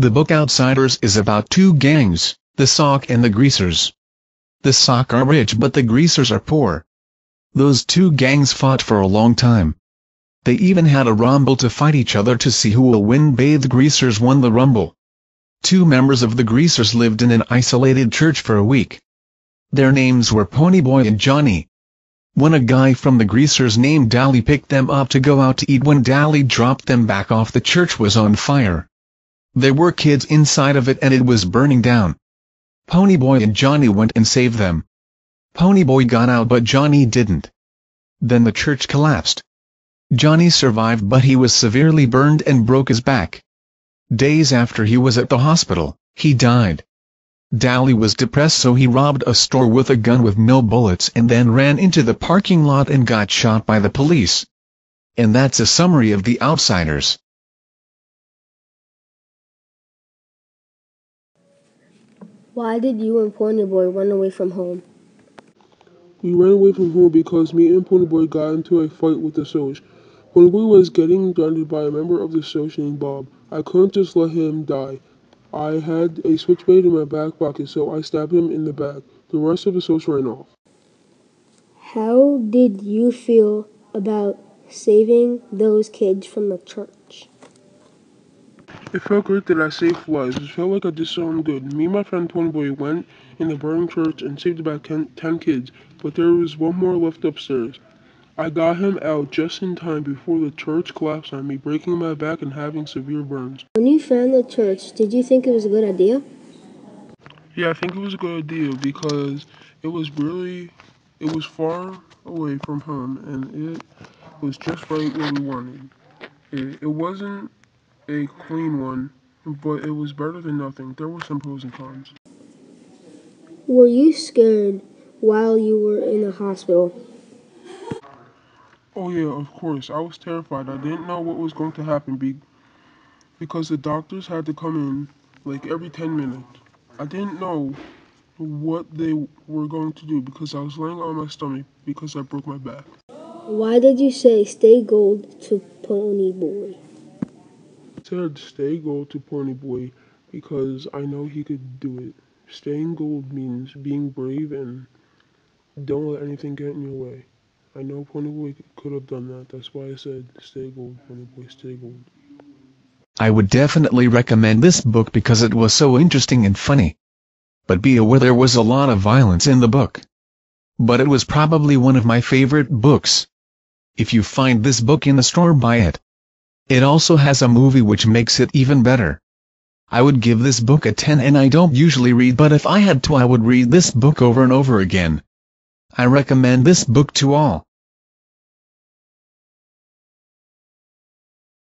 The book Outsiders is about two gangs, the Sock and the Greasers. The Sock are rich but the Greasers are poor. Those two gangs fought for a long time. They even had a rumble to fight each other to see who will win but the Greasers won the rumble. Two members of the Greasers lived in an isolated church for a week. Their names were Ponyboy and Johnny. When a guy from the Greasers named Dally picked them up to go out to eat when Dally dropped them back off the church was on fire. There were kids inside of it and it was burning down. Ponyboy and Johnny went and saved them. Ponyboy got out but Johnny didn't. Then the church collapsed. Johnny survived but he was severely burned and broke his back. Days after he was at the hospital, he died. Dally was depressed so he robbed a store with a gun with no bullets and then ran into the parking lot and got shot by the police. And that's a summary of The Outsiders. Why did you and Ponyboy run away from home? We ran away from home because me and Ponyboy got into a fight with the Socs. Ponyboy was getting grounded by a member of the Socs named Bob. I couldn't just let him die. I had a switchblade in my back pocket, so I stabbed him in the back. The rest of the Socs ran off. How did you feel about saving those kids from the church? It felt great that I saved lives. It felt like I did something good. Me and my friend Ponyboy went in the burning church and saved about 10, 10 kids, but there was one more left upstairs. I got him out just in time before the church collapsed on me, breaking my back and having severe burns. When you found the church, did you think it was a good idea? Yeah, I think it was a good idea because it was really, it was far away from home and it was just right where we wanted. It, it wasn't a clean one, but it was better than nothing. There were some pros and cons. Were you scared while you were in the hospital? Oh yeah, of course. I was terrified. I didn't know what was going to happen be because the doctors had to come in like every 10 minutes. I didn't know what they were going to do because I was laying on my stomach because I broke my back. Why did you say stay gold to Ponyboy? Said stay gold to Ponyboy because I know he could do it. Staying gold means being brave and don't let anything get in your way. I know Ponyboy could have done that. That's why I said stay gold, Ponyboy, stay gold. I would definitely recommend this book because it was so interesting and funny. But be aware there was a lot of violence in the book. But it was probably one of my favorite books. If you find this book in the store buy it. It also has a movie which makes it even better. I would give this book a 10 and I don't usually read but if I had to I would read this book over and over again. I recommend this book to all.